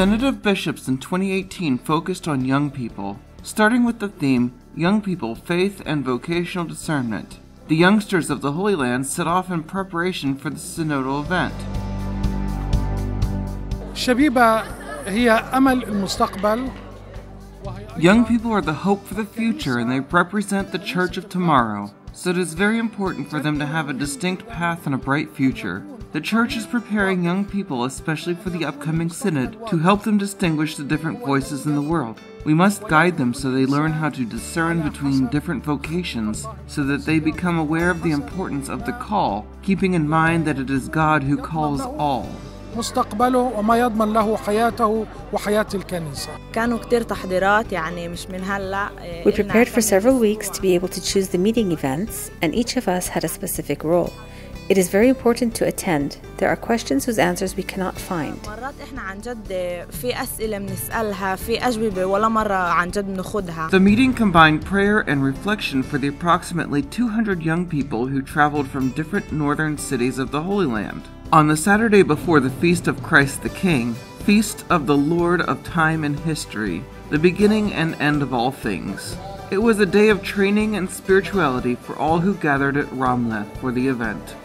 Synod Bishops in 2018 focused on young people, starting with the theme Young People, Faith, and Vocational Discernment. The youngsters of the Holy Land set off in preparation for the synodal event. شبيبة هي أمل Young people are the hope for the future and they represent the church of tomorrow, so it is very important for them to have a distinct path and a bright future. The church is preparing young people, especially for the upcoming synod, to help them distinguish the different voices in the world. We must guide them so they learn how to discern between different vocations, so that they become aware of the importance of the call, keeping in mind that it is God who calls all. مستقبله وما يضمن له حياته وحياة الكنيسة كانوا كتير تحضيرات يعني مش من هلا We prepared for several weeks to be able to choose the meeting events, and each of us had a specific role. It is very important to attend. There are questions whose answers we cannot find. The meeting combined prayer and reflection for the approximately 200 young people who traveled from different northern cities of the Holy Land. On the Saturday before the Feast of Christ the King, Feast of the Lord of Time and History, the beginning and end of all things. It was a day of training and spirituality for all who gathered at Ramleh for the event.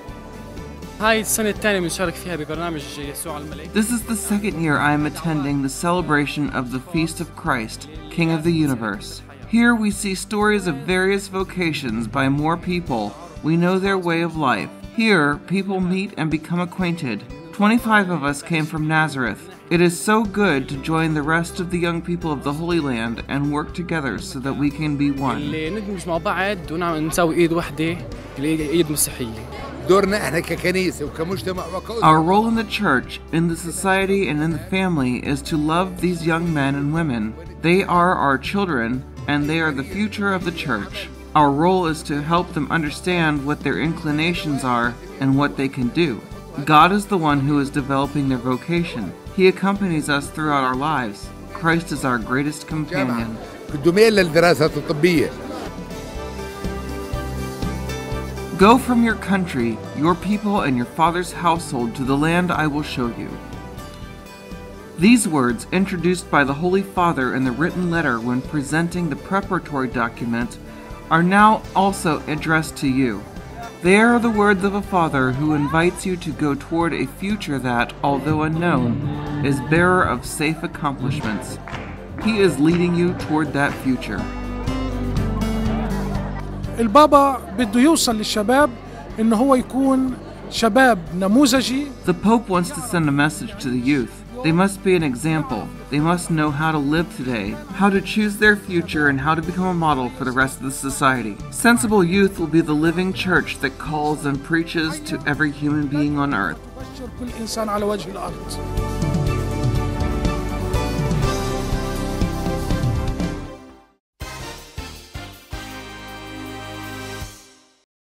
This is the second year I am attending the celebration of the Feast of Christ, King of the Universe. Here we see stories of various vocations by more people. We know their way of life. Here, people meet and become acquainted. 25 of us came from Nazareth. It is so good to join the rest of the young people of the Holy Land and work together so that we can be one. Our role in the church, in the society, and in the family is to love these young men and women. They are our children, and they are the future of the church. Our role is to help them understand what their inclinations are and what they can do. God is the one who is developing their vocation. He accompanies us throughout our lives. Christ is our greatest companion. Go from your country, your people, and your father's household to the land I will show you. These words, introduced by the Holy Father in the written letter when presenting the preparatory document, are now also addressed to you. They are the words of a father who invites you to go toward a future that, although unknown, is bearer of safe accomplishments. He is leading you toward that future. البابا بده يوصل للشباب إنه هو يكون شباب نموذجي The Pope wants to send a message to the youth. They must be an example. They must know how to live today, how to choose their future, and how to become a model for the rest of the society. Sensible youth will be the living church that calls and preaches to every human being on earth.